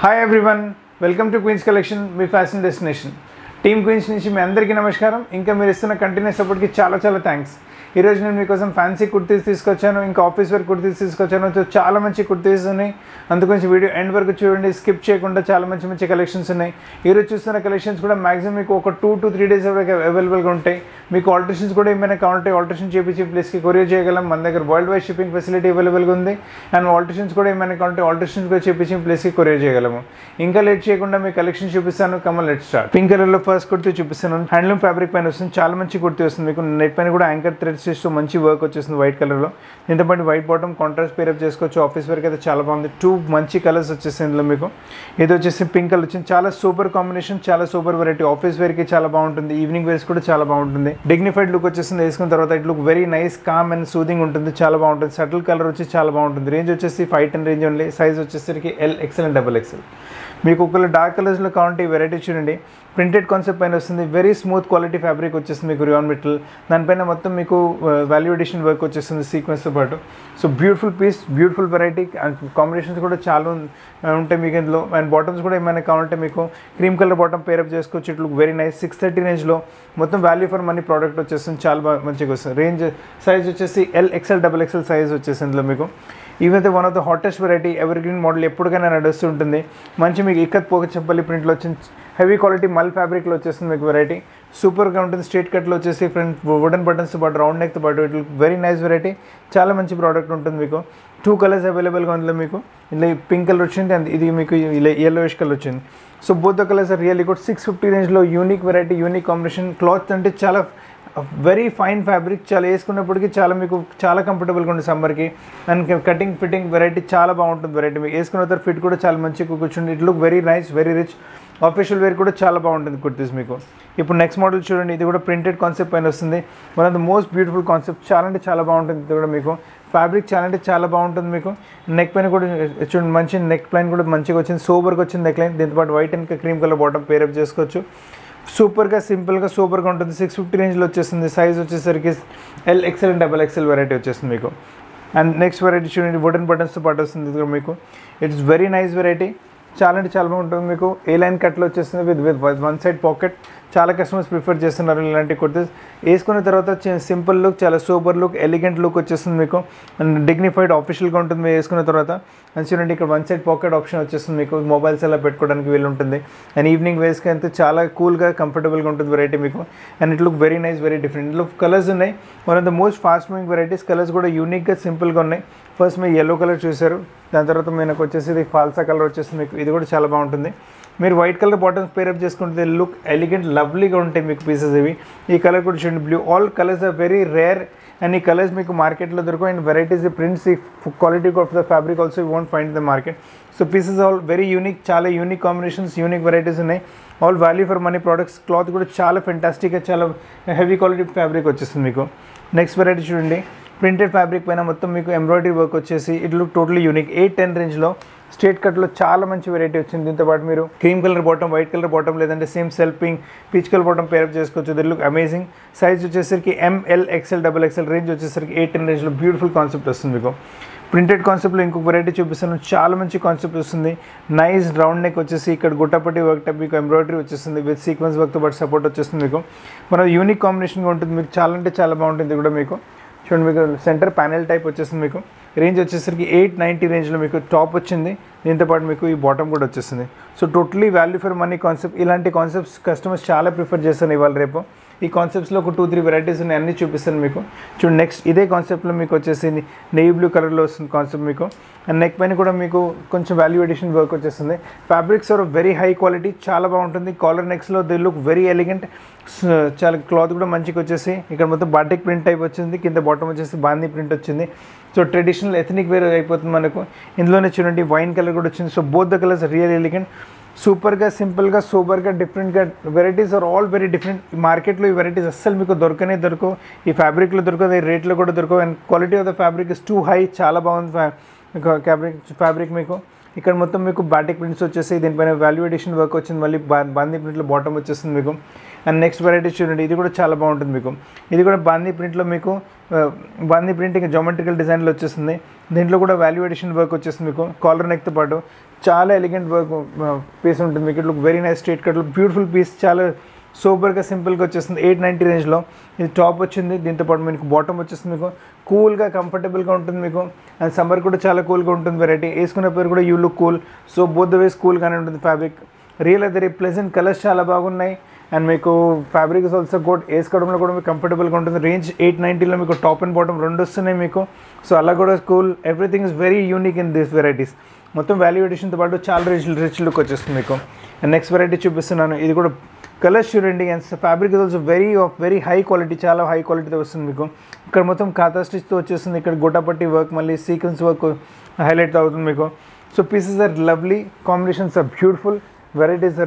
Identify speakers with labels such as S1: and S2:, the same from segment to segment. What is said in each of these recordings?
S1: Hi everyone, welcome to Queen's Collection, my fashion destination. Team Queens నుంచి మీ అందరికీ నమస్కారం. ఇంకా మీరు ఇస్తున్న కంటిన్యూస్ సపోర్ట్కి చాలా చాలా థ్యాంక్స్ ఈరోజు నేను మీకోసం ఫ్యాన్సీ కుర్తీస్ తీసుకొచ్చాను ఇంకా ఆఫీస్ వేర్ కుర్తీస్ తీసుకొచ్చాను. సో చాలా మంచి కుర్తీస్ ఉన్నాయి. అందుగురించి వీడియో ఎండ్ వరకు చూడండి. స్కిప్ చేయకుండా చాలా మంచి మంచి కలెక్షన్స్ ఉన్నాయి. ఈరోజు చూస్తున్న కలెక్షన్స్ కూడా మాక్సిమం మీకు ఒక టూ టు త్రీ డేస్ వరకు అవైలబుల్గా ఉంటాయి. మీకు ఆల్టరేషన్స్ కూడా ఏమైనా కావాలంటే ఆల్టరేషన్ చేపించి ప్లేస్కి కొరియర్ చేయగలం. మన దగ్గర వరల్డ్ వైడ్ షిప్పింగ్ ఫెసిలిటీ అవైలబుల్గా ఉంది. అండ్ ఆల్టరేషన్స్ కూడా ఏమైనా కావాలంటే ఆల్టరేషన్స్ కూడా చేపించి ప్లేస్కి కొరియర్ చేయగలము. ఇంకా లేట్ చేయకుండా మీ కలెక్షన్ చూపిస్తాను. కమల్ లెట్ స్టార్ట్ పింక్ కలర్లో ఫస్ట్ కుర్తీ చూపిస్తాను. హ్యాండ్లూమ్ ఫ్యాబ్రిక్ పైన వస్తుంది. చాలా మంచి కుర్తీ వస్తుంది. మీకు నెట్ పైన కూడా యాంకర్ థ్రెడ్స్ ఇస్తూ మంచి వర్క్ వచ్చేస్తుంది వైట్ కలర్లో. దీంతో పాటు white bottom contrast pair up చేసుకోవచ్చు. ఆఫీస్ వరకు అయితే చాలా బాగుంది. టూ మంచి కలర్స్ వచ్చేసింది ఇందులో మీకు. ఇది వచ్చేసి పింక్ కలర్ వచ్చింది. చాలా సూపర్ కాంబినేషన్ చాలా సూపర్ వెరైటీ. ఆఫీస్ వేర్కి చాలా బాగుంటుంది. ఈవినింగ్ వేర్స్ కూడా చాలా బాగుంటుంది. డిగ్నిఫైడ్ లుక్ వచ్చేసింది వేసుకున్న తర్వాత it look very nice calm and soothing ఉంటుంది. చాలా బాగుంటుంది. సటిల్ కలర్ వచ్చి చాలా బాగుంటుంది. రేంజ్ వచ్చేసి ఫైవ్ టెన్ రేంజ్ ఉంది సైజ్ వచ్చేసరికి L XL and double XL మీకు ఒకవేళ డార్క్ కలర్స్లో కావాలంటే ఈ వెరైటీ చూడండి. ప్రింటెడ్ కాన్సెప్ట్ పైన వస్తుంది. వెరీ స్మూత్ క్వాలిటీ ఫ్యాబ్రిక్ వచ్చేస్తుంది మీకు రియాన్ మెటల్ దానిపైన మొత్తం మీకు వాల్యూ ఎడిషన్ వర్క్ వచ్చేస్తుంది సీక్వెన్స్తో పాటు. So beautiful piece beautiful variety and combinations కూడా చాలా uh, ఉంటాయి మీకు ఇందులో. అండ్ బాటమ్స్ కూడా ఏమైనా కావాలంటే మీకు క్రీమ్ కలర్ బాటమ్ పేరప్ చేసుకోవచ్చు. ఇట్లు వెరీ నైస్ సిక్స్ థర్టీ రేంజ్లో మొత్తం వాల్యూ ఫర్ మనీ ప్రోడక్ట్ వచ్చేస్తుంది. చాలా బాగా మంచిగా వస్తుంది. రేంజ్ సైజ్ వచ్చేసి L XL double XL size వచ్చేసి ఇందులో మీకు. ఇవైతే one of the hottest variety evergreen model ఎప్పటికైనా నడుస్తుంటుంది మంచి మీకు ఇక్కత్ పోక చెప్పల్లి ప్రింట్లో వచ్చింది హెవీ క్వాలిటీ మల్ ఫ్యాబ్రిక్లో వచ్చేస్తుంది మీకు వెరైటీ సూపర్గా ఉంటుంది స్ట్రీట్ కట్లో వచ్చేసి ఫ్రంట్ వుడెన్ బటన్స్ పాటు రౌండ్ నెక్తో పాటు ఇట్ వెరీ నైస్ వెరైటీ చాలా మంచి ప్రోడక్ట్ ఉంటుంది మీకు. టూ కలర్స్ అవైలబుల్గా ఉంది మీకు. ఇలా పింక్ కలర్ వచ్చింది అండ్ ఇది మీకు ఇలా ఎల్లోయిష్ కలర్ వచ్చింది. So both colours really good six fifty రేంజ్లో unique variety unique combination cloth అంటే చాలా వెరీ ఫైన్ ఫ్యాబ్రిక్ చాలా వేసుకున్నప్పటికీ చాలా మీకు చాలా కంఫర్టబుల్గా ఉంటుంది సమ్మర్కి అండ్ కటింగ్ ఫిట్టింగ్ వెరైటీ చాలా బాగుంటుంది వెరైటీ మీకు వేసుకున్న తర్వాత ఫిట్ కూడా చాలా మంచిగా కూర్చుంది it look very nice very rich official wear కూడా చాలా బాగుంటుంది కుర్తీస్ మీకు. ఇప్పుడు నెక్స్ట్ మోడల్ చూడండి. ఇది కూడా ప్రింటెడ్ కాన్సెప్ట్ పైన వస్తుంది. One of the most beautiful concept చాలా అంటే చాలా బాగుంటుంది ఇది కూడా మీకు. ఫ్యాబ్రిక్ చాలా అంటే చాలా బాగుంటుంది మీకు. నెక్ పైన కూడా చూడండి మంచి నెక్ లైన్ కూడా మంచిగా వచ్చింది. సూపర్గా వచ్చింది నెక్ లైన్ దీంతో పాటు white and cream colour bottom pair up చేసుకోవచ్చు. సూపర్గా సింపుల్గా సూపర్గా ఉంటుంది. సిక్స్ ఫిఫ్టీ రేంజ్లో వచ్చేస్తుంది. సైజ్ వచ్చేసరికి L XL and double XL variety వచ్చేస్తుంది మీకు. అండ్ నెక్స్ట్ వెరైటీ చూడండి. వుడెన్ బటన్స్తో పాటు వస్తుంది. ఇది మీకు. ఇట్స్ వెరీ నైస్ వెరైటీ చాలా అంటే చాలా బాగుంటుంది మీకు. ఏ లైన్ కట్లో వచ్చేస్తుంది with with one side pocket చాలా కస్టమర్స్ ప్రిఫర్ చేస్తున్నారు ఇలాంటి కుర్తీస్. వేసుకున్న తర్వాత సింపుల్ లుక్ చాలా సూపర్ లుక్ ఎలిగెంట్ లుక్ వచ్చేస్తుంది మీకు. అండ్ డిగ్నిఫైడ్ ఆఫీషియల్గా ఉంటుంది మీరు వేసుకున్న తర్వాత. అండ్ చూడండి ఇక్కడ వన్ సైడ్ పాకెట్ ఆప్షన్ వచ్చేస్తుంది మీకు. మొబైల్స్ అలా పెట్టుకోవడానికి వీలు ఉంటుంది. అండ్ ఈవినింగ్ వేసుకుంటే చాలా కూల్గా కంఫర్టబుల్గా ఉంటుంది వెరైటీ మీకు. And it look very nice very different ఇందులో కలర్స్ ఉన్నాయి. One of the most fast moving varieties colours కూడా యూనిక్గా సింపుల్గా ఉన్నాయి. ఫస్ట్ మీరు ఎల్లో కలర్ చూసారు దాని తర్వాత మీకు వచ్చేసి ఇది ఫాల్సా కలర్ వచ్చేసి మీకు ఇది కూడా చాలా బాగుంటుంది. మీరు white colour bottoms pair up చేసుకుంటే లుక్ ఎలిగెంట్ లవ్లీగా ఉంటాయి మీకు పీసెస్ ఇవి. ఈ కలర్ కూడా చూడండి blue all colours are very rare and ఈ కలర్స్ మీకు మార్కెట్లో దొరకవు. అండ్ వెరైటీస్ ప్రింట్స్ ఈ quality of the fabric also you won't find the market so pieces all very unique చాలా యూనిక్ కాంబినేషన్స్ యూనిక్ వెరైటీస్ ఉన్నాయి. All value for money products cloth కూడా చాలా ఫెంటాస్టిక్గా చాలా హెవీ క్వాలిటీ ఫ్యాబ్రిక్ వచ్చేస్తుంది మీకు. Next variety చూడండి. ప్రింటెడ్ ఫ్యాబ్రిక్ పైన మొత్తం మీకు ఎంబ్రాయిడరీ వర్క్ వచ్చేసి it look totally unique eight ten రేంజ్లో స్ట్రేట్ కట్లో చాలా మంచి వెరైటీ వచ్చింది. దీంతో పాటు మీరు cream colour bottom white colour bottom లేదంటే same self pink peach colour bottom pair up చేసుకోవచ్చు. దిట్ లుక్ అమేజింగ్ సైజ్ వచ్చేసరికి M L XL double XL range వచ్చేసరికి ఎయిట్ టెన్ రేంజ్లో బ్యూటిఫుల్ కాన్సెప్ట్ వస్తుంది మీకు. ప్రింటెడ్ కాన్సెప్ట్లో ఇంకొక వెరైటీ చూపిస్తాను. చాలా మంచి కాన్సెప్ట్ వస్తుంది. నైస్ రౌండ్ నెక్ వచ్చేసి ఇక్కడ గుట్టపట్టి వర్క్ టైప్ మీకు ఎంబ్రాయిడరీ వచ్చేస్తుంది. విత్ సీక్వెన్స్ వర్క్తో పాటు సపోర్ట్ వచ్చేస్తుంది మీకు. మన యూనిక్ కాంబినేషన్గా ఉంటుంది. మీకు చాలా అంటే చాలా బాగుంటుంది కూడా మీకు. చూడండి మీకు సెంటర్ ప్యానెల్ టైప్ వచ్చేస్తుంది మీకు. రేంజ్ వచ్చేసరికి ఎయిట్ నైంటీ రేంజ్లో మీకు టాప్ వచ్చింది. దీంతోపాటు మీకు ఈ బాటమ్ కూడా వచ్చేసింది. So totally value for money concept ఇలాంటి కాన్సెప్ట్స్ కస్టమర్స్ చాలా ప్రిఫర్ చేస్తాను ఇవాళ రేపు. ఈ కాన్సెప్ట్స్లో ఒక టూ త్రీ వెరైటీస్ ఉన్నాయి అన్నీ చూపిస్తాను మీకు. చూడండి నెక్స్ట్ ఇదే కాన్సెప్ట్లో మీకు వచ్చేసింది నెయ్యి బ్లూ కలర్లో వస్తుంది కాన్సెప్ట్ మీకు. అండ్ నెక్ పైన కూడా మీకు కొంచెం వాల్యూ ఎడిషన్ వర్క్ వచ్చేస్తుంది. Fabrics are very high quality చాలా బాగుంటుంది. కాలర్ నెక్స్లో దే లుక్ వెరీ ఎలిగెంట్ చాలా క్లాత్ కూడా మంచిగా వచ్చేసి ఇక్కడ మొత్తం బాటిక్ ప్రింట్ టైప్ వచ్చింది కింద బాటమ్ వచ్చేసి బాందీ ప్రింట్ వచ్చింది. సో ట్రెడిషనల్ ఎథనిక్ వేర్ అయిపోతుంది మనకు. ఇందులోనే చూడండి వైన్ కలర్ కూడా వచ్చింది. So both the colours real elegant సూపర్గా సింపుల్గా సూపర్గా డిఫరెంట్గా varieties are all very different. మార్కెట్లో ఈ వెరైటీస్ అస్సలు మీకు దొరకనే దొరకవు. ఈ ఫ్యాబ్రిక్లో దొరకదు ఈ రేట్లో కూడా దొరకవు. And quality of the fabric is too high చాలా బాగుంది ఫ్యాబ్రిక్ ఫ్యాబ్రిక్ మీకు. ఇక్కడ మొత్తం మీకు బాటిక్ ప్రింట్స్ వచ్చేసి దీనిపైన వాల్యూ ఎడిషన్ వర్క్ వచ్చింది మళ్ళీ బా బాందీ ప్రింట్లో బాటమ్ వచ్చేస్తుంది మీకు. అండ్ నెక్స్ట్ వెరైటీ చూడండి ఇది కూడా చాలా బాగుంటుంది మీకు. ఇది కూడా బాందీ ప్రింట్లో మీకు బాందీ ప్రింట్ ఇంకా జోమెట్రికల్ డిజైన్లో వచ్చేస్తుంది. దీంట్లో కూడా వాల్యూ ఎడిషన్ వర్క్ వచ్చేస్తుంది మీకు. కాలర్ నెక్తో పాటు చాలా ఎలిగెంట్ వర్క్ పీస్ ఉంటుంది మీకు. ఇట్లా very nice straight cut beautiful piece చాలా సూపర్గా సింపుల్గా వచ్చేస్తుంది. ఎయిట్ నైంటీ రేంజ్లో ఇది టాప్ వచ్చింది. దీంతో పాటు మీకు బాటమ్ వచ్చేస్తుంది మీకు. కూల్గా కంఫర్టబుల్గా ఉంటుంది మీకు. అండ్ సమ్మర్ కూడా చాలా కూల్గా ఉంటుంది వెరైటీ వేసుకునే పేరు కూడా you look cool so both the ways కూల్గానే ఉంటుంది ఫ్యాబ్రిక్ రియల్ అయితే ప్లెజెంట్ కలర్స్ చాలా బాగున్నాయి. అండ్ మీకు ఫ్యాబ్రిక్ ఇస్ ఆల్సో గుడ్ వేసుకోవడంలో కూడా మీకు కంఫర్టబుల్గా ఉంటుంది. రేంజ్ ఎయిట్ నైంటీలో మీకు టాప్ అండ్ బాటమ్ రెండు వస్తున్నాయి మీకు. సో అలా కూడా cool everything is very unique in this varieties మొత్తం వాల్యూ ఎడిషన్తో పాటు చాలా రిచ్ రిచ్ లుక్ వచ్చేస్తుంది మీకు. అండ్ నెక్స్ట్ వెరైటీ చూపిస్తున్నాను. ఇది కూడా కలర్స్ చూడండి and fabric is also very of very high quality చాలా హై క్వాలిటీతో వస్తుంది మీకు. ఇక్కడ మొత్తం ఖాతా స్టిచ్తో వచ్చేస్తుంది. ఇక్కడ గోటాపట్టి వర్క్ మళ్ళీ సీక్వెన్స్ వర్క్ హైలైట్ అవుతుంది మీకు. So pieces are lovely combinations are beautiful varieties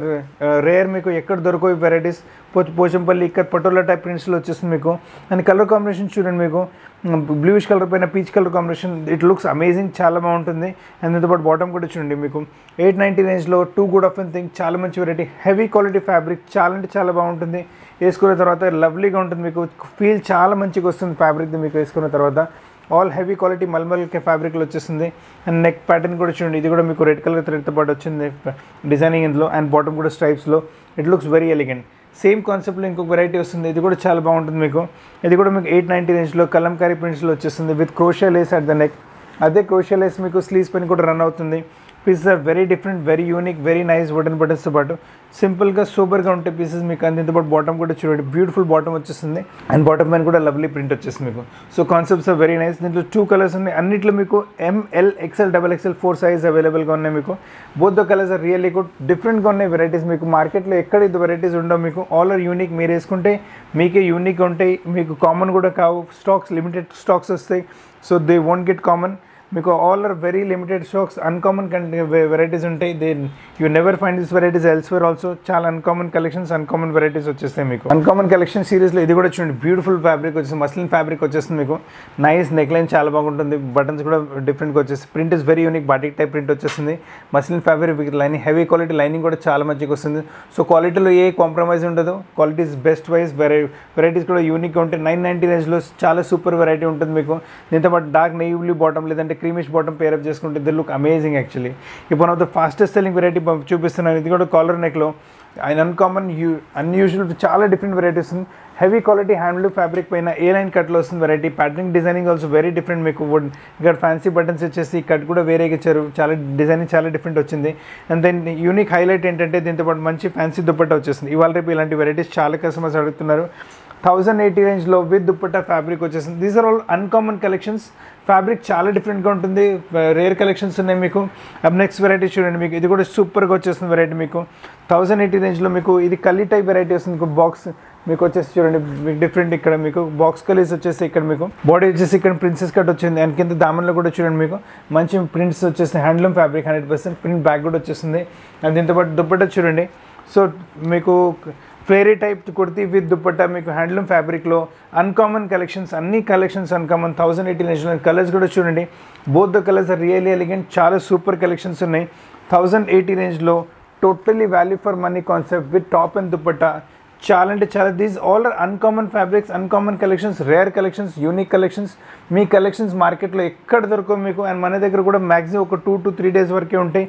S1: rare uh, మీకు ఎక్కడ దొరకవు వెరైటీస్ పో పోచంపల్లి ఇక్కడ పటోలా టైప్ ప్రింట్స్లో వచ్చేస్తుంది మీకు. అండ్ కలర్ కాంబినేషన్ చూడండి మీకు. Mm, బ్లూష్ కలర్ పైన peach colour combination it looks amazing చాలా బాగుంటుంది. అండ్ దీంతో పాటు బాటమ్ కూడా చూడండి మీకు. ఎయిట్ నైంటీ రేంజ్లో too good of and thing చాలా మంచి వెరైటీ హెవీ క్వాలిటీ ఫ్యాబ్రిక్ చాలా అంటే చాలా బాగుంటుంది. వేసుకున్న తర్వాత లవ్లీగా ఉంటుంది మీకు. ఫీల్ చాలా మంచిగా వస్తుంది ఫ్యాబ్రిక్ మీకు వేసుకున్న తర్వాత. ఆల్ హెవీ క్వాలిటీ మల్మల్కే ఫ్యాబ్రిక్లో వచ్చేసింది. అండ్ నెక్ ప్యాటర్న్ కూడా చూడండి ఇది కూడా మీకు రెడ్ కలర్ థ్రెడ్తో పాటు వచ్చింది. డిజైనింగ్ ఇందులో అండ్ బాటమ్ కూడా స్ట్రైప్స్లో it looks very elegant same కాన్సెప్ట్లో ఇంకొక వెరైటీ వస్తుంది. ఇది కూడా చాలా బాగుంటుంది మీకు. ఇది కూడా మీకు ఎయిట్ నైంటీ రేంజ్లో కలంకారీ ప్రింట్స్లో వచ్చేస్తుంది with crochet lace at the neck అదే క్రోషియా లేస్ మీకు స్లీవ్స్ పని కూడా రన్ అవుతుంది. Pieces are very different very unique very nice wooden బటన్స్తో పాటు. సింపుల్గా సూపర్గా ఉంటే పీసెస్ మీకు అందింతో పాటు బాటమ్ కూడా చూడండి. బ్యూటిఫుల్ బాటమ్ వచ్చేస్తుంది. అండ్ బాటమ్ పైన కూడా లవ్లీ ప్రింట్ వచ్చేస్తుంది మీకు. So concepts are very nice దీంట్లో టూ కలర్స్ ఉన్నాయి. అన్నింటిలో మీకు M L XL double XL four size అవైలబుల్గా ఉన్నాయి మీకు. Both the colours are really good డిఫరెంట్గా ఉన్నాయి వెరైటీస్ మీకు. మార్కెట్లో ఎక్కడ ఇది వెరైటీస్ ఉండవు మీకు. ఆల్ ఆర్ యూనిక్ మీరు వేసుకుంటే మీకే యూనిక్ ఉంటాయి. మీకు కామన్ కూడా కావు. స్టాక్స్ లిమిటెడ్ స్టాక్స్ వస్తాయి. So they won't get common మీకు all are very limited stocks uncommon varieties ఉంటాయి they you never find this varieties elsewhere also చాలా అన్కామన్ కలెక్షన్స్ అన్కామన్ వెరైటీస్ వచ్చేస్తాయి మీకు. అన్కామన్ కలెక్షన్ సిరీస్లో ఇది కూడా చూడండి బ్యూటిఫుల్ ఫ్యాబ్రిక్ వచ్చేసి మస్లిన్ ఫ్యాబ్రిక్ వచ్చేస్తుంది మీకు. నైస్ నెక్లైన్ చాలా బాగుంటుంది బటన్స్ కూడా డిఫరెంట్గా వచ్చేసి print is very unique batik type print వచ్చేస్తుంది. Muslin fabric with lining heavy quality lining కూడా చాలా మంచిగా వస్తుంది. సో క్వాలిటీలో ఏ కాంప్రమైజ్ ఉండదు. క్వాలిటీస్ బెస్ట్ వైజ్ వెరై వెరైటీస్ కూడా యూనిక్గా ఉంటాయి. నైన్ నైంటీ రేంజ్లో చాలా సూపర్ వెరైటీ ఉంటుంది మీకు. దీంతో పాటు డార్క్ నెయ్యి బాటమ్ లేదంటే క్రీమిష్ బాటమ్ పేరప్ చేసుకుంటే ది లుక్ అమేజింగ్ యాక్చువల్లీ ఇప్పుడు one of the fastest selling variety చూపిస్తున్నాను ఇది కూడా కాలర్ నెక్లో అండ్ అన్కామన్ యూ అన్యూజువల్ చాలా డిఫరెంట్ వెరైటీస్ ఉంది. హెవీ క్వాలిటీ హ్యాండ్లూమ్ ఫ్యాబ్రిక్ పైన ఏ లైన్ కట్లో వస్తుంది variety patterning designing also very different మీకు వుడ్ ఇక్కడ ఫ్యాన్సీ బటన్స్ వచ్చేసి కట్ కూడా వేరేగా ఇచ్చారు. చాలా డిజైనింగ్ చాలా డిఫరెంట్ వచ్చింది. అండ్ దెన్ యూనిక్ హైలైట్ ఏంటంటే దీంతో పాటు మంచి ఫ్యాన్సీ దుప్పట్టా వచ్చేసింది. ఇవాళ రేపు ఇలాంటి వెరైటీస్ చాలా కస్టమర్స్ అడుగుతున్నారు. థౌజండ్ ఎయిటీ రేంజ్లో విత్ దుప్పట్టా ఫ్యాబ్రిక్ వచ్చేసింది. These are all uncommon collections fabric చాలా డిఫరెంట్గా ఉంటుంది. రేర్ కలెక్షన్స్ ఉన్నాయి మీకు. అబ్ నెక్స్ట్ వెరైటీ చూడండి మీకు. ఇది కూడా సూపర్గా వచ్చేస్తుంది వెరైటీ మీకు. థౌజండ్ ఎయిటీ రేంజ్లో మీకు ఇది కల్లీ టైప్ వెరైటీ వస్తుంది. మీకు బాక్స్ మీకు వచ్చేసి చూడండి మీకు డిఫరెంట్ ఇక్కడ మీకు. బాక్స్ కలీస్ వచ్చేసి ఇక్కడ మీకు. బాడీ వచ్చేసి ఇక్కడ ప్రిన్సెస్ కట్ వచ్చింది. అండ్ కింద దామన్లో కూడా చూడండి మీకు. మంచి ప్రింట్స్ వచ్చేసి handloom fabric hundred percent print bag కూడా వచ్చేస్తుంది. అండ్ దీంతో పాటు చూడండి. సో మీకు flary type kurti with dupatta మీకు హ్యాండ్లూమ్ ఫ్యాబ్రిక్లో అన్కామన్ కలెక్షన్స్ అన్ని collections uncommon thousand eighteen national colours కూడా చూడండి. Both the colours are really elegant చాలా సూపర్ కలెక్షన్స్ ఉన్నాయి. థౌసండ్ ఎయిటీ రేంజ్లో totally value for money concept with top and dupatta. చాలా అంటే చాలా these all are uncommon fabrics uncommon collections rare collections unique collections me collections మార్కెట్లో ఎక్కడ దొరకవు మీకు? అండ్ మన దగ్గర కూడా మ్యాక్సిమం ఒక టూ టు త్రీ డేస్ వరకే ఉంటాయి.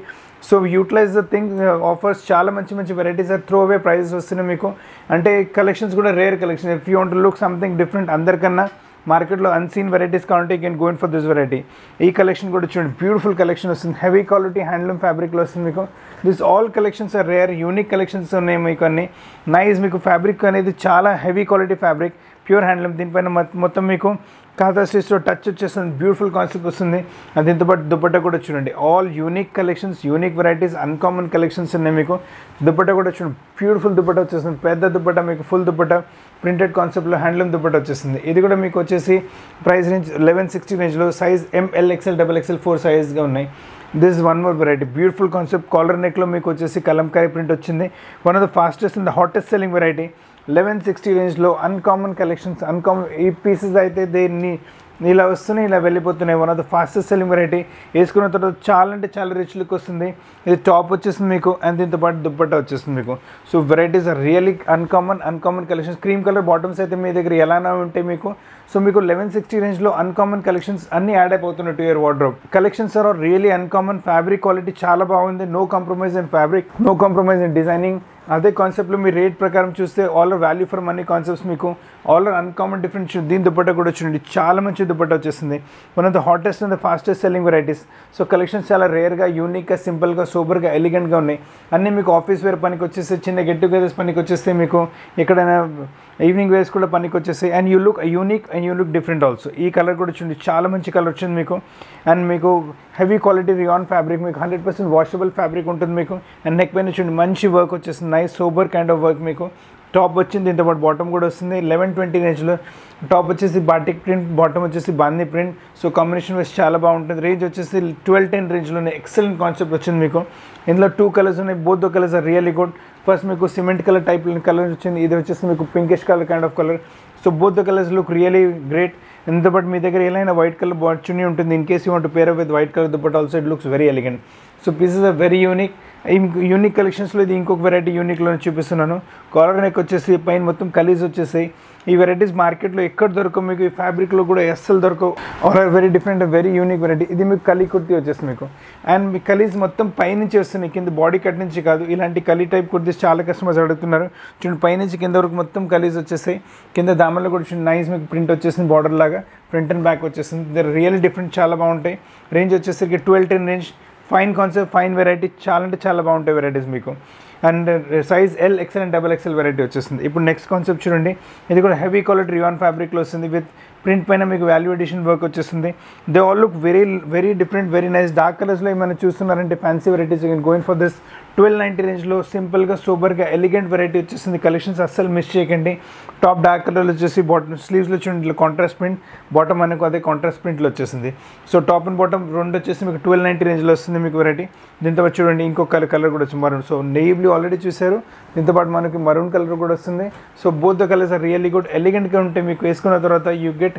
S1: So utilise the thing offers చాలా మంచి మంచి varieties are throw away prices వస్తున్నాయి మీకు. అంటే కలెక్షన్స్ కూడా rare collection if you want look something different అందరికన్నా మార్కెట్లో అన్సీన్ వెరైటీస్ కావాలంటే you can going for this variety ఈ కలెక్షన్ కూడా చూడండి బ్యూటిఫుల్ కలెక్షన్ వస్తుంది. హెవీ క్వాలిటీ హ్యాండ్లూమ్ ఫ్యాబ్రిక్లో వస్తుంది మీకు. This all collections are rare unique collections ఉన్నాయి మీకు అన్ని. నైస్ మీకు ఫ్యాబ్రిక్ అనేది చాలా heavy quality fabric pure handloom. దీనిపైన మొత్తం మీకు కాదా స్టిచ్లో టచ్ వచ్చేస్తుంది. బ్యూటిఫుల్ కాన్సెప్ట్ వస్తుంది. అది దీంతో పాటు దుపట్టా కూడా చూడండి. All unique collections unique varieties uncommon collections ఉన్నాయి మీకు. దుప్పట్టా కూడా చూడండి. బ్యూటిఫుల్ దుపట్టా వచ్చేస్తుంది. పెద్ద దుపట్టా మీకు ఫుల్ దుపట్టా. ప్రింటెడ్ కాన్సెప్ట్లో హ్యాండ్లూమ్ దుపట్టా వచ్చేస్తుంది. ఇది కూడా మీకు వచ్చేసి ప్రైస్ రేంజ్ లెవెన్ సిక్స్టీ రేంజ్లో size M L XL double XL four సైజ్గా ఉన్నాయి. This one more variety beautiful concept collar నెక్లో మీకు వచ్చేసి కలంకారీ ప్రింట్ వచ్చింది. One of the fastest and the hottest selling variety eleven sixty రేంజ్లో అన్కామన్ కలెక్షన్స్ అన్కామన్ ఈ pieces అయితే దేన్ని ఇలా వస్తున్నాయి ఇలా వెళ్ళిపోతున్నాయి. One of the fastest selling variety వేసుకున్న తర్వాత చాలా అంటే చాలా రిచ్ లుక్ వస్తుంది. ఇది టాప్ వచ్చేస్తుంది మీకు అండ్ దీంతో పాటు దుప్పట్టా వచ్చేస్తుంది మీకు. So varieties are really uncommon uncommon collections cream colour bottoms అయితే మీ దగ్గర ఎలానా ఉంటాయి మీకు. సో మీకు లెవెన్ సిక్స్టీ రేంజ్లో అన్కామన్ కలెక్షన్స్ అన్ని యాడ్ అయిపోతున్నాయి to your wardrobe collections are really uncommon fabric quality చాలా బాగుంది. No compromise in fabric no compromise in designing అదే కాన్సెప్ట్లో మీ రేట్ ప్రకారం చూస్తే all are value for money concepts మీకు ఆల్ ఆర్ అన్కామన్ డిఫరెంట్ దీని దుపట్టా కూడా వచ్చింది చాలా మంచి దుపట్టా వచ్చేసింది. One of the hottest and the fastest selling varieties so collections చాలా రేర్గా యూనిక్గా సింపుల్గా సూపర్గా ఎలిగెంట్గా ఉన్నాయి. అన్నీ మీకు ఆఫీస్ వేర్ పనికి వచ్చేస్తే చిన్న గెట్ టుగెదర్స్ పనికి వచ్చేస్తే మీకు ఎక్కడైనా ఈవినింగ్ వేర్స్ కూడా పనికి వచ్చేస్తాయి and you look unique and you look different also ఈ కలర్ కూడా వచ్చింది చాలా మంచి కలర్ వచ్చింది మీకు. అండ్ మీకు హెవీ క్వాలిటీ రియాన్ ఫ్యాబ్రిక్ మీకు హండ్రెడ్ పర్సెంట్ వాషబుల్ ఫ్యాబ్రిక్ ఉంటుంది మీకు. అండ్ నెక్ పైన వచ్చింది మంచి వర్క్ వచ్చేసింది. Nice super kind of work మీకు. టాప్ వచ్చింది దీంతో పాటు బాటమ్ కూడా వస్తుంది. లెవెన్ ట్వంటీ రేంజ్లో టాప్ వచ్చేసి బాటిక్ ప్రింట్ బాటమ్ వచ్చేసి బాందీ ప్రింట్ సో కాంబినేషన్ వేసి చాలా బాగుంటుంది. రేంజ్ వచ్చేసి ట్వెల్వ్ టెన్ రేంజ్లోనే ఎక్సలెంట్ కాన్సెప్ట్ వచ్చింది మీకు. ఇందులో టూ కలర్స్ ఉన్నాయి. Both the colours are really good first మీకు సిమెంట్ కలర్ టైప్ కలర్ వచ్చింది. ఇది వచ్చేసి మీకు pinkish colour kind of colour so both the colours look really great ఎంత బట్ మీ దగ్గర ఏదైనా వైట్ కలర్ బాచుని ఉంటుంది. In case you want pair with white colour dupatta also it looks very elegant so pieces are very unique unique కలెక్షన్స్లో ఇది ఇంకొక variety యూనిక్లో చూపిస్తున్నాను. కాలర్ నెక్ వచ్చేసి పైన మొత్తం కలీజ్ వచ్చేసాయి ఈ వెరైటీస్ మార్కెట్లో ఎక్కడ దొరకవు మీకు? ఈ ఫ్యాబ్రిక్లో కూడా ఎస్ఎల్ దొరకవు. Are are very different very unique variety ఇది మీకు కలీ కుర్తీ వచ్చేస్తుంది మీకు. అండ్ మీ కలీజ్ మొత్తం పైనుంచి వస్తున్నాయి. కింద బాడీ కట్ నుంచి కాదు. ఇలాంటి కలీ టైప్ కుర్తీస్ చాలా కస్టమర్స్ అడుగుతున్నారు. చూడండి పైనుంచి కింద వరకు మొత్తం కలీజ్ వచ్చేసాయి కింద దామల్లో కూడా చూడండి నైస్ మీకు ప్రింట్ వచ్చేసింది బార్డర్ లాగా. ఫ్రంట్ అండ్ బ్యాక్ వచ్చేసింది. దర్ రియల్ డిఫరెంట్ చాలా బాగుంటాయి. రేంజ్ వచ్చేసరికి twelve ten range fine concept fine variety చాలా అంటే చాలా బాగుంటాయి వెరైటీస్ మీకు. And size L XL and double XL variety వచ్చేస్తుంది. ఇప్పుడు నెక్స్ట్ కాన్సెప్ట్ చూడండి. ఇది కూడా హెవీ క్వాలిటీ రియాన్ ఫ్యాబ్రిక్లో వస్తుంది. విత్ ప్రింట్ పైన మీకు వాల్యూ ఎడిషన్ వర్క్ వచ్చేస్తుంది. They all look very very different very nice dark కలర్స్లో ఏమైనా చూస్తున్నారంటే fancy varieties going for this twelve ninety రేంజ్లో సింపుల్గా సూపర్గా ఎలిగెంట్ వెరైటీ వచ్చేసింది. కలెక్షన్స్ అస్సలు మిస్ చేయకండి. టాప్ డార్క్ కలర్లో వచ్చేసి బాటమ్ స్లీవ్స్లో చూడండి కాంట్రాస్ట్ ప్రింట్ బాటమ్ మనకు అదే కాంట్రాస్ట్ ప్రింట్లో వచ్చేసింది. సో టాప్ అండ్ బాటమ్ రెండు వచ్చేసి మీకు ట్వెల్వ్ నైంటీ రేంజ్లో వస్తుంది మీకు వెరైటీ దీంతో చూడండి ఇంకొక కలర్ కలర్ కూడా వచ్చింది maroon so navy blue already చూశారు. దీంతో పాటు మనకి మరూన్ కలర్ కూడా వస్తుంది. So both the colours are really good ఎలిగెంట్గా ఉంటే మీకు వేసుకున్న తర్వాత you get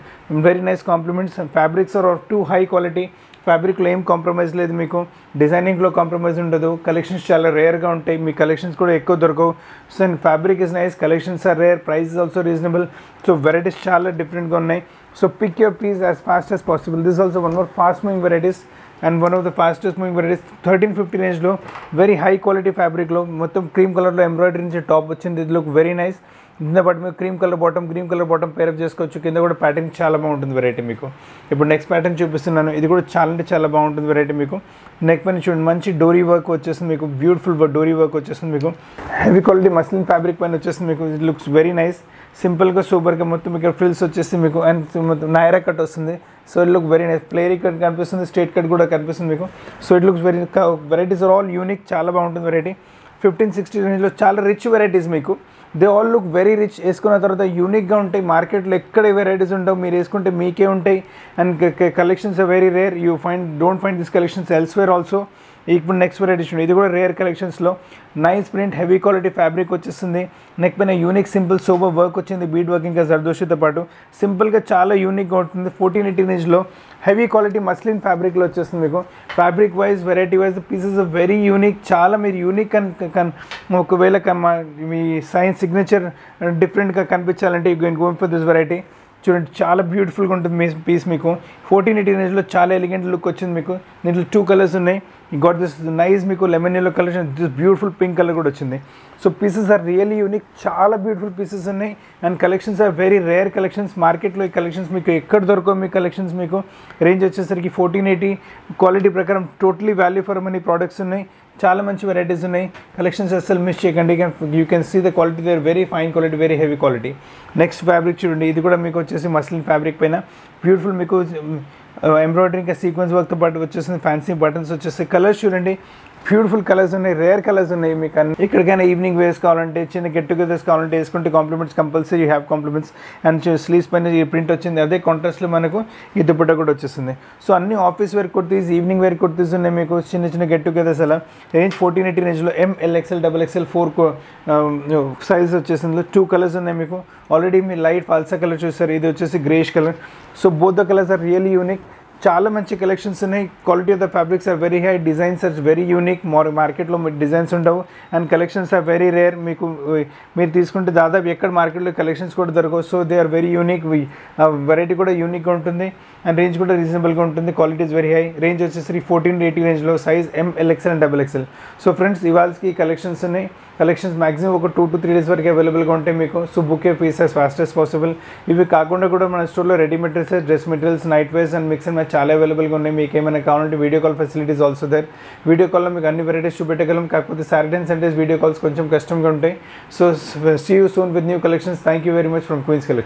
S1: very nice compliments fabrics are too high quality ఫ్యాబ్రిక్లో ఏం కాంప్రమైజ్ లేదు మీకు. డిజైనింగ్లో కాంప్రమైజ్ ఉండదు. కలెక్షన్స్ చాలా రేర్గా ఉంటాయి. మీ కలెక్షన్స్ కూడా ఎక్కువ దొరకవు. So and fabric is nice collections are rare price also reasonable so varieties చాలా డిఫరెంట్గా ఉన్నాయి. So pick your piece as fast as possible this also one more fast moving varieties and one of the fastest moving varieties thirteen fifty రేంజ్లో very high quality ఫ్యాబ్రిక్లో మొత్తం cream కలర్లో embroidery నుంచి top వచ్చింది. ఇది లుక్ వెరీ నైస్ కింద పాటు మీకు cream colour bottom cream colour bottom pair up చేసుకోవచ్చు. కింద కూడా ప్యాటర్న్ చాలా బాగుంటుంది వెరైటీ మీకు. ఇప్పుడు నెక్స్ట్ ప్యాటర్న్ చూపిస్తున్నాను. ఇది కూడా చాలా అంటే చాలా బాగుంటుంది వెరైటీ మీకు. నెక్ పైన చూడండి. మంచి డోరీ వర్క్ వచ్చేస్తుంది మీకు. బ్యూటిఫుల్ డోరీ వర్క్ వచ్చేస్తుంది మీకు. హెవీ క్వాలిటీ మస్లిన్ ఫ్యాబ్రిక్ పైన వచ్చేస్తుంది మీకు. ఇట్ లుక్స్ వెరీ నైస్ సింపుల్గా సూపర్గా మొత్తం మీకు ఫ్రిల్స్ వచ్చేసి మీకు. అండ్ మొత్తం కట్ వస్తుంది. So it look very nice flary cut కనిపిస్తుంది. స్ట్రేట్ కట్ కూడా కనిపిస్తుంది మీకు. So it looks very varieties are all unique చాలా బాగుంటుంది వెరైటీ ఫిఫ్టీన్ సిక్స్టీ రేంజ్లో చాలా రిచ్ వెరైటీస్ మీకు. They all look very rich వేసుకున్న తర్వాత యూనిక్గా ఉంటాయి. మార్కెట్లో ఎక్కడ వెరైటీస్ ఉంటావు మీరు వేసుకుంటే మీకే ఉంటాయి. And collections very rare you find don't find this collections elsewhere also ఇప్పుడు నెక్స్ట్ వెరైటీ ఇది కూడా రేర్ కలెక్షన్స్లో nice print heavy quality fabric వచ్చేస్తుంది. నెక్ పైన యూనిక్ సింపుల్ సూపర్ వర్క్ వచ్చింది. బీడ్ వర్క్ ఇంకా జర్దోషితో పాటు. సింపుల్గా చాలా యూనిక్గా ఉంటుంది. ఫోర్టీన్ ఎయిటీన్ ఇంచ్లో హెవీ క్వాలిటీ మస్లిన్ ఫ్యాబ్రిక్లో వచ్చేస్తుంది మీకు. Fabric wise variety wise pieces very unique చాలా మీరు యూనిక్ కన్ కన్ ఒకవేళ మీ సైన్స్ సిగ్నేచర్ డిఫరెంట్గా కనిపించాలంటే you going for this variety చూడండి చాలా బ్యూటిఫుల్గా ఉంటుంది మీ పీస్ మీకు. ఫోర్టీన్ ఎయిటీన్ ఏజ్లో చాలా ఎలిగెంట్ లుక్ వచ్చింది మీకు. దీంట్లో టూ కలర్స్ ఉన్నాయి. గాట్ దిస్ నైస్ మీకు lemon yellow colour this beautiful pink colour కూడా వచ్చింది. So pieces are really unique చాలా బ్యూటిఫుల్ పీసెస్ ఉన్నాయి. And collections are very rare collections మార్కెట్లో ఈ కలెక్షన్స్ మీకు ఎక్కడ దొరకవు? మీ కలెక్షన్స్ మీకు రేంజ్ వచ్చేసరికి ఫోర్టీన్ ఎయిటీ క్వాలిటీ ప్రకారం totally value for money products ఉన్నాయి. చాలా మంచి వెరైటీస్ ఉన్నాయి. కలెక్షన్స్ అస్సలు మిస్ చేయకండి. You can see the quality there very fine quality very heavy quality next fabric చూడండి. ఇది కూడా మీకు వచ్చేసి మస్లిన్ ఫ్యాబ్రిక్ పైన. బ్యూటిఫుల్ మీకు ఎంబ్రాయిడరీ ఇంకా సీక్వెన్స్ వర్క్తో పాటు వచ్చేసింది ఫ్యాన్సీ బటన్స్ వచ్చేసి కలర్స్ చూడండి. బ్యూటిఫుల్ కలర్స్ ఉన్నాయి రేర్ కలర్స్ ఉన్నాయి మీకు అన్ని. ఎక్కడికైనా ఈవినింగ్ వేస్ కావాలంటే చిన్న గెట్ టుగెదర్స్ కావాలంటే వేసుకుంటే compliments compulsory you have compliments and sleeves పైన ఈ ప్రింట్ వచ్చింది అదే కాంట్రాస్ట్లో మనకు ఈ దుపట్టా కూడా వచ్చేస్తుంది సో అన్ని office wear kurtis evening wear kurtis ఉన్నాయి మీకు చిన్న చిన్న గెట్ టుగెదర్స్ అలా. రేంజ్ ఫోర్టీన్ ఎయిటీ రేంజ్లో M L XL double XL four size వచ్చేసింది. టూ కలర్స్ ఉన్నాయి మీకు. ఆల్రెడీ మీ లైట్ ఫాల్సా కలర్ చూస్తారు ఇది వచ్చేసి greyish colour so both the colours are really unique చాలా మంచి కలెక్షన్స్ ఉన్నాయి. Quality of the fabrics are very high designs are very unique మార్ మార్కెట్లో మీకు డిజైన్స్ ఉండవు. And collections are very rare మీకు మీరు తీసుకుంటే దాదాపు ఎక్కడ మార్కెట్లో కలెక్షన్స్ కూడా దొరకవు. So they are very unique variety కూడా యూనిక్గా ఉంటుంది. అండ్ రేంజ్ కూడా రీజనబుల్గా ఉంటుంది. Quality is very high range వచ్చేసి ఫోర్టీన్ ఎయిటీ రేంజ్లో size M L XL and double XL so friends ఇవాళకి కలెక్షన్స్ ఉన్నాయి. కలెక్షన్స్ మాక్సిమం ఒక టూ టు త్రీ డేస్ వరకు అవైలబుల్గా ఉంటాయి మీకు. So book a pieces fast possible ఇవి కాకుండా కూడా మన స్టోర్లో readymade dresses dress materials night wears and mix and match చాలా అవైలబుల్గా ఉన్నాయి. మీకు ఏమైనా కావాలంటే video call facilities also there video కాల్లో మీకు అన్ని వెరైటీస్ చూపెట్టగలం. కాకపోతే Saturday and Sundays video calls కొంచెం కష్టంగా ఉంటాయి. So see you soon with new collections thank you very much from Queens Collection